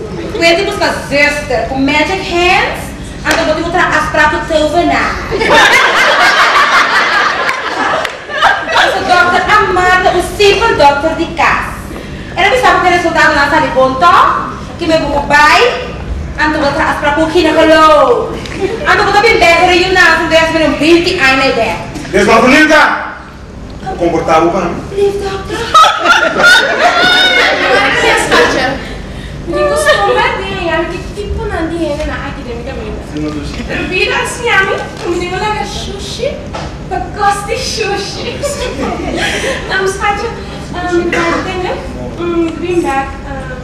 Je mijn zuster, com magic hands, en dan moet je moeten afspraak tot tovenaar. Onze dokter Amanda, o simples dokter de casa. Ela me sabe que o resultado não está de bom tom, que me vou pai, en dan moet je afspraak ook geen geloof. En dan moet je bem voor je naast, en dan is een 20 aan je academic kami. Pero bilang siya mi, hindi mo lang sushi, pagkosti sushi. Tapos Fajar, um, natin na, um, green back, um,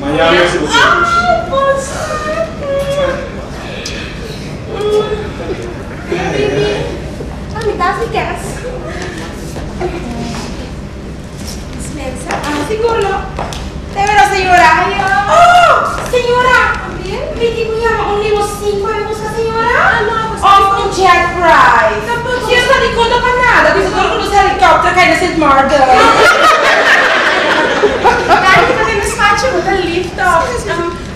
Amanhã eu vou Ah, poxa! Baby, ah, me dá as gas. Dispensa. Ah, siguro. De veras, señora. Oh, señora. Vi que me llama un libro 5 me gusta, señora. Ah, no, Oh, con Jack Price. Tampoco. Si está de conta para nada, dice todo con los helicópteros que hay en St. Martin. Dahil kita din mas facho mo, the lift off.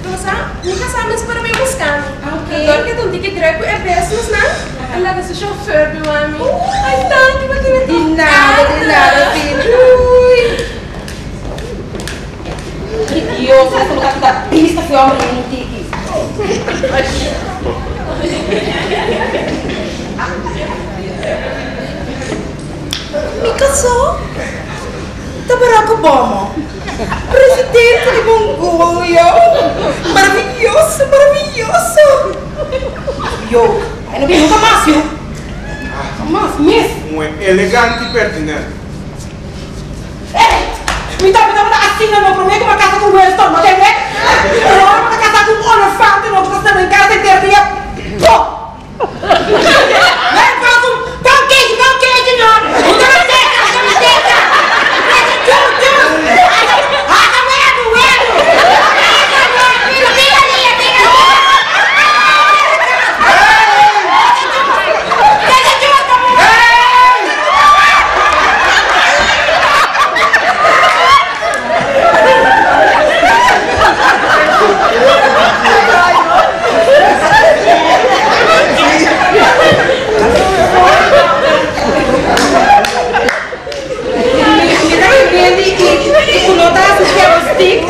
Rosa, kasama sa para may buskan. Okay. Doon ka itong ticket drive ko, eh, besos na. Alaga sa chauffeur, biwami. Ay, thank you, ba't De nada, de nada, filho. Ui. Que Deus, essa mulher da pista foi homem em Tiki. Casou. Tá Barack Obama. Presidente de Mongólia. Maravilhoso, maravilhoso. Yo, aí não vi nunca mais, viu? Mesmo. Um elegante e pertinente. Ei, me dá, me dá, me dá assim, não, não prometo uma casa com o Winston, não tem, né? Amo uma casa com o elefante, não precisa também casa inteira. Pô! Vem, faz um pancake, pancake, não! Não tem seca, não tem seca! Tchum, tchum! Raga, medo, medo! Fica, fica ali, fica ali! Fica junto, mulher! Mira que viene y, y tu nota se queda stick.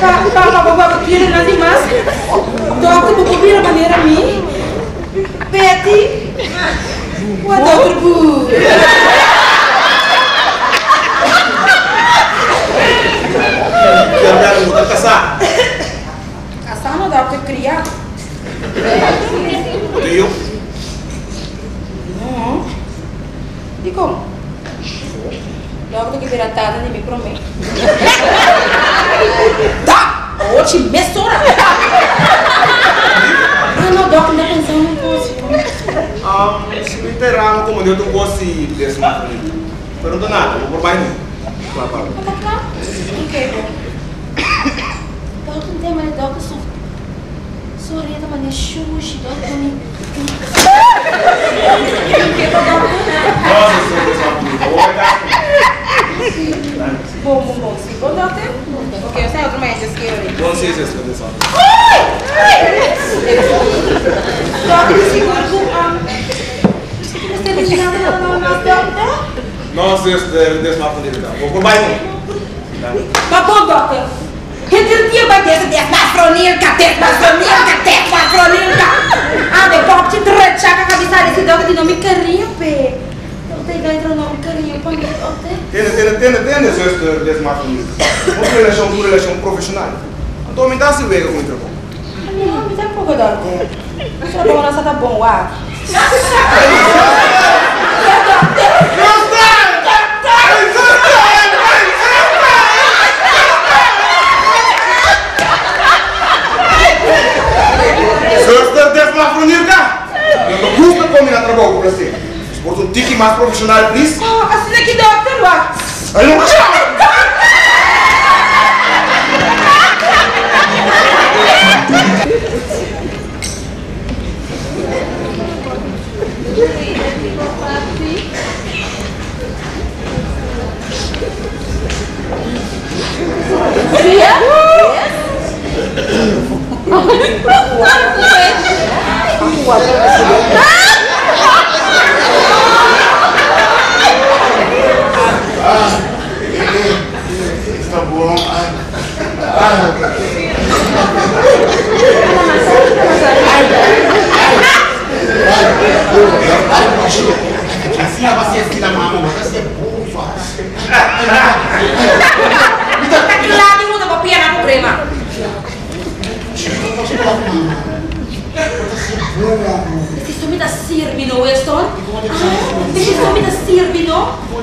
Pa, pa, pa, pa, pa, quiere nada más. Doctor, vou ouvir a maneira a mim. Betty. What Boo? Jantar muda casar. Casar não dá pra criar. Não. E como? Logo que virar tada, nem me promete. Tá! Hoje, mesura! Ah, não, Doc, não pensão, não posso. Ah, se me enterraram como eu não gosto desmafronita. Pergunta nada, vou por baixo. Claro, claro. Tá cá? Ok, bom. Doc, não tem mais Doc, sou... Sou orelha da maneira xuxi, pra mim. Nossa. Vou pegar. Bom, bom, bom. Sim, bom, Doc. Ok, eu sei outro mais que eu. Não sei se é senhor desmafronita. Doc, segura com... Sei se é desmafronita. Vou por baixo. Mas bom, Doc. Retentia vai ter essa mafronica, ter mafronica, ter mafronica. Ah, de pop te trechar com a cabeça desse Doc de nome carinho, pê. Não tem dentro nome carinho, pra mim, ok? Tende, tende, tende, tende, senhor desmafronita. Uma relação, uma relação profissional. Então, me dá se vê com o trabalho. Não, me dá um pouco, Doc. Só pra nossa tá bom, ah. Senhor desmafronita. Eu não custa combinar trabalho com você. Um tique mais profissional, please. Ah, assim daqui, Doc, lá. Aí não chama.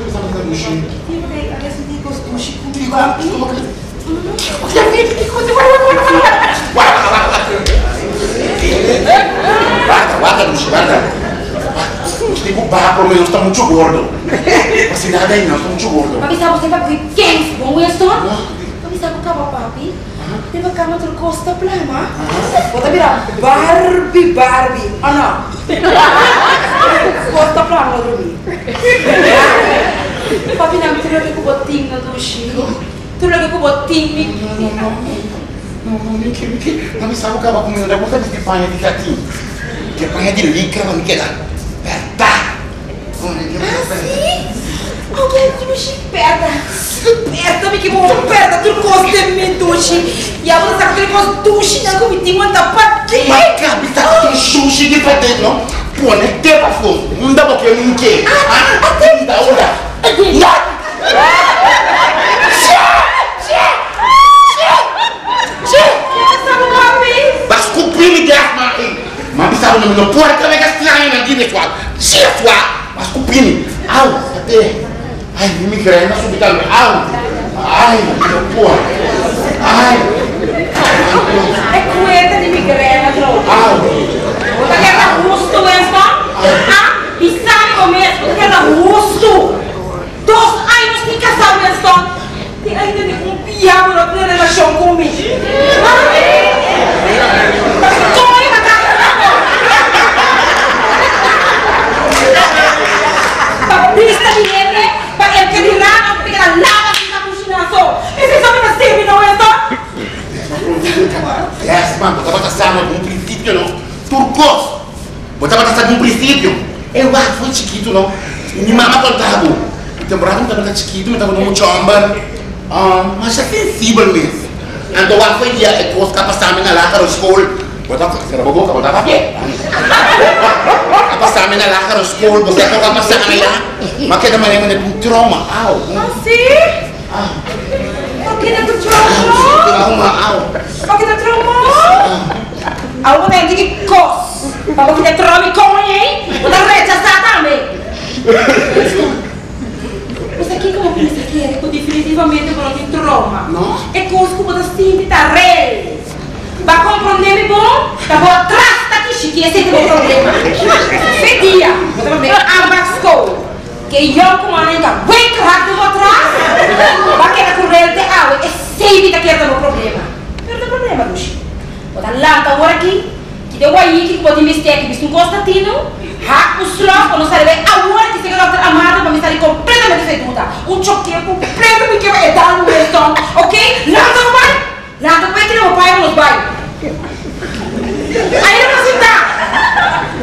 Sirvi no? Adesso dico sushi con papi. Guarda, guarda, Lucy, guarda. Este barro meu está muito gordo. Assim, nada aí não, está muito gordo. Papi sabe sempre que quem bom Weston? Papi sabe que papi? Diba ka mo costa plama? Bota virar Barbie Barbie. Ano? Costa plama no dormir. Papi nam tu lagi ko boting na dushi. Tu lagi ko boting mi. Não, não, Miki, Miki, não me sabe o que eu vou comer, eu vou fazer de panha de gatinho. Que panha de licra, não me queda. Aperta! Alguém dushi perda. Perda mi que bom perda tu costa mi dushi. E a outra sabe que costa dushi na comitinha manda pati. Mas cabe, tá com sushi de fazer, não? Pô, não é tempo, fogo. Não dá pra que eu não quero. Ah, até da hora. Não! Sabe papi? Mas cumprir me der, mas... Mas bisa não me pode que eu me gastaria na vida, sua. Se é sua, mas cumprir me. Au, até. Ai, me querendo subir me. Au. Ai, não pode. Ai. É cueta de migrena, troco. Au. Você quer dar rosto, Winston? Ah? E sabe como é? Você quer dar rosto? Dos anos de casado, Winston. E ainda de um piado na tua relação comigo. Corre, Papista viene, para el que dirá, no te queda nada sin la cocinación. Ese es el que sirve, ¿no, Winston? Yes, man, bota batassar no princípio, não. Turcos. Bota batassar num princípio. Eu acho que foi chiquito, não. Minha mama contava. Temporada não estava chiquito, mas estava no chomba. Ah, mas é sensível mesmo. Então, lá foi dia, é que os capas também na laca da escola. Bota, será boca, bota papel. Capas também na laca da escola, você é capas também lá. Mas que da maneira de um trauma, au. Assim? Ah, Aqui dentro do trauma. trauma, au. Aqui dentro do trauma. Algum dentro de cos. Para aqui dentro do trauma, hein? O da rede já está também. Mas aqui como que é que definitivamente não tem trauma. Não? É coisa sente da rede. Vai compreender bom? Tá bom atrás daqui, chique, esse é o problema. Esse dia, você vai ver ambas coisas. Que eu com a nega bem rápido atrás, vai correr de água e sempre tá querendo o problema. Não tem problema, Luxi. Bota lá, tá agora deu aí que pode investir aqui, visto um Constantino, hack o slot, quando serve agora que se quer outra amada, para me estar completamente feduta. Um choque completamente que vai dar no Weston, ok? Lá, tá vai? Lá, tá vai que não vai, não vai. Aí não se dá.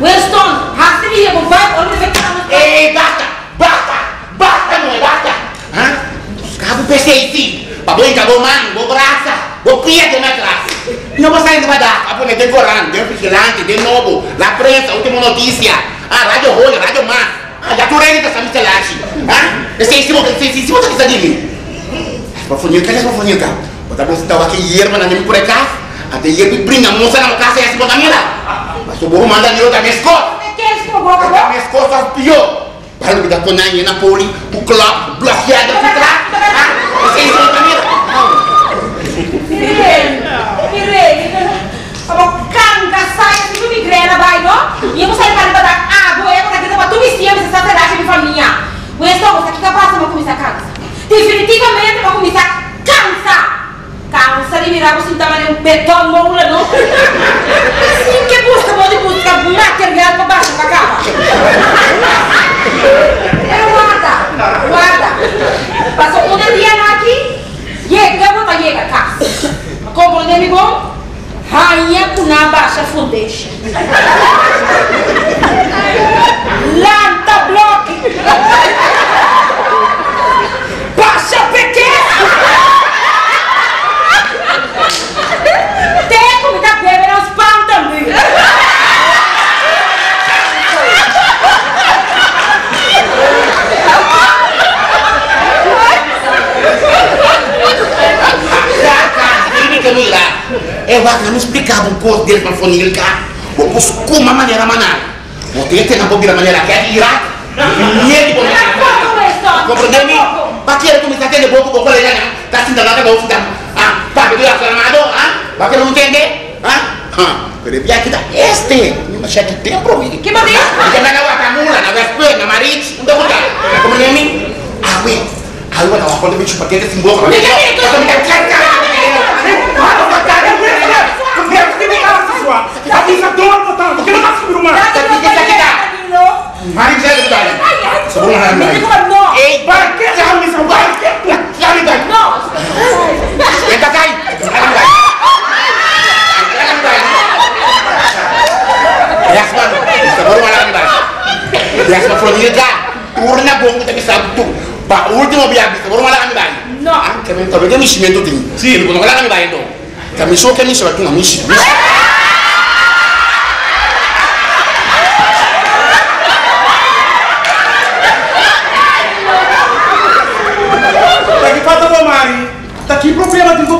Weston, hasili, não vai, olha o que vai. Ei, basta! Basta! Basta, não é basta! Hã? Os cabos pensei sim! Pra brincar, vou mano, vou braça, vou pia de minha classe! Não vou sair de dar, a pôr decorando, de vigilante, de novo, la prensa, última notícia, ah, rádio rolha, rádio mar, ah, já tu reina dessa mistelagem, hã? Esse é em cima, esse em cima da pista de mim. Profunilka, eles profunilka. Botar você estava aqui hierba na minha por cá, até hierba brinca, moça na casa e assim botar minha lá. Mas o burro manda eu da minha escola. Que é vou a minha esposa é pior. Para me dar com a na poli, o club, bloqueado, aqui atrás. Ah, você é isso também? Irene, Irene, abo canga sai assim tu migrena vai no? E eu vou sair para dar água, eu vou aqui para tu vestir, você está terá de família. Winston, você que capaz de começar a cansa. Definitivamente vou começar cansa. Cansa de virar você estava um betão mola, não? Assim que busca, pode buscar material para baixo para. É guarda, guarda. Passou um dia aqui, chega, vou para chega casa. Compreende bom? Rainha com na baixa foundation. Lanta bloque. Baixa pequena. Vou me explicar um pouco dele para família cá. Vou buscar uma maneira manar. Vou ter que ter uma maneira que é Iraque. Medo de Compreende? Bakira tu misa tende boku boku lenya ta sinda naka do sinda. Ah, pa bedu ya salamado, ah? Bakira não entende? Ah? Ah, pero via kita este, ni ma shaki tempo mi. Que mandi? Kita na wa kamula na vespe na marit, unda kuta. Compreende? Ah, we. Ah, we na wa quando me chupa tete mahasiswa tapi tahu, kita jelas di rumah. Tapi kita kita mari kita bertanya sebelum anda eh bangkit jangan bisa bangkit jangan bangkit no. Kita kai Yasman, sebelum anda Yasman from Yuda Urna bong kita bisa butuh Ba ultimo biabi, kita anda bayi No, ah, kami tahu bagaimana sih itu tinggi. Sih, bukan kita kami bayi itu. Kami suka nih surat tuh kami sih.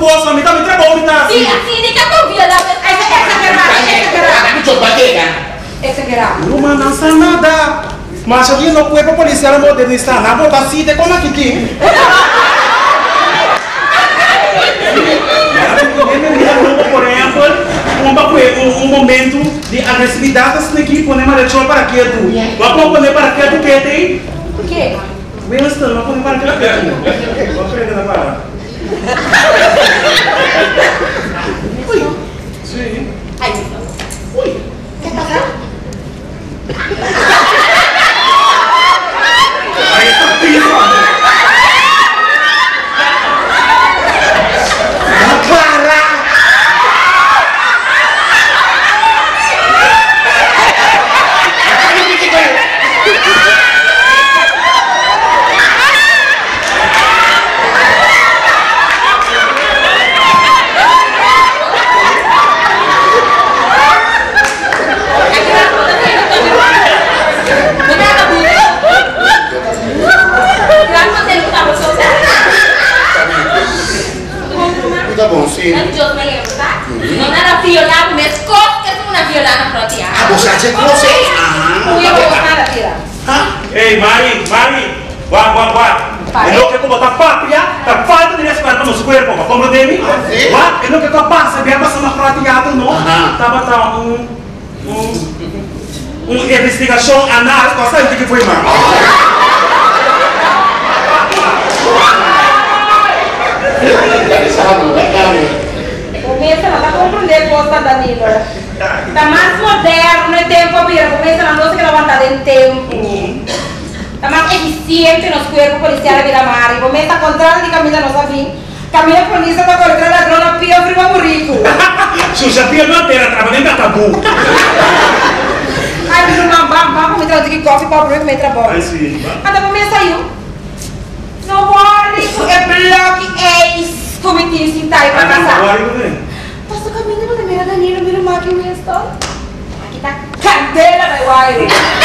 De bolsa, me tá me trabalho, tá Sì, assim. tu via la Essa essa que era, essa que era. Essa que era. Não manda nada. Mas aqui no cuerpo policial modernista, na botar assim, como aqui que. Por exemplo, um, momento de agressividade assim aqui, põe uma letra para quieto. Vamos pôr para quieto que tem. O quê? Winston, vamos pôr para quieto. Vamos pegar na para. Sim. Aí. Ui. Quer passar? Aí tá piso. Para. Tá bom, sim. Non era violata, ma scocca tu una violata propria. Ah, você acha que você? Ah, Ui, eu vou nada, tira. ah. Ei, Guarda, guarda, guarda. Pai. É lo que como tá patria, tá falta de respeito nos corpos, ma compreende? sì? Guarda, é lo que tá passa, vem passar uma praticada, não? Aham. Tava tá um um uma investigação anal, sabe o que foi, mano? Começa a compreender coisa, Danilo. Tá mais moderno, é tempo, Bira. Começa a não se levantar em tempo. Eficiente nos corpos policiais de Mari. Começa a contrário de Camila Vim. Camila polícia para colocar a ladrona pia prima burrico. Suja pia não terá trabalhando a tabu. Ai, bicho, não, vamos, me trazer coffee para o que me trabalha. Aí sim. Até começa aí. Não vou é bloque ex comitinho sem tá aí pra passar. Agora eu venho. Passa caminho pra mira Danilo, mira o Maki Winston. Aqui tá cadeira da Wiley.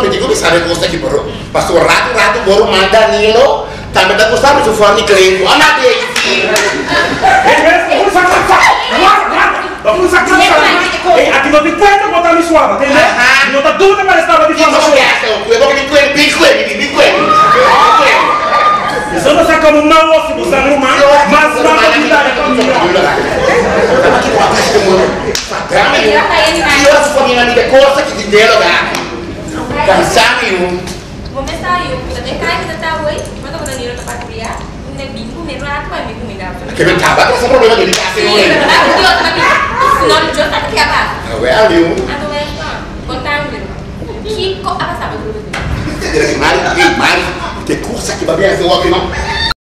vedi come bisa questa che borro pasto pas tuh ratu ratu nilo mada da costa su fuori clenco andate e questo fa fa fa guarda non sa che fa e a chi non ti puoi portare suava che ma di suara suava e poi di quelli di quelli di quelli sono sa come un kita si può stare un mano ma si va a guidare con il mio Kèmè tabak la se probleme de li kase yon. Mè mè mè diyo, mè mè, sinon diyo sa ki tabak. A wè a li yon. A do wè, kontan wè. Ki, ko, a pa sa wè. Mè mè, mè mè, te kour sa ki ba bè a zè wak yon.